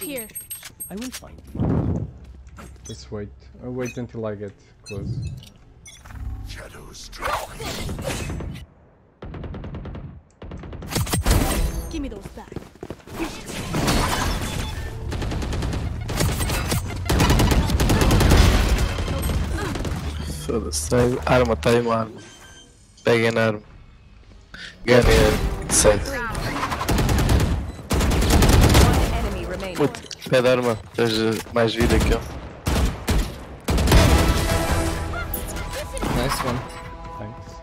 Reloading. Here. I will find. Just wait. I'll wait until I get close. Shadows traveling. Give me those back. Foda-se, tem arma, tem uma arma. Peguem na arma. Ganhei, sei. Puto, pede arma, tens eh, mais vida que eu. Nice one. Thanks.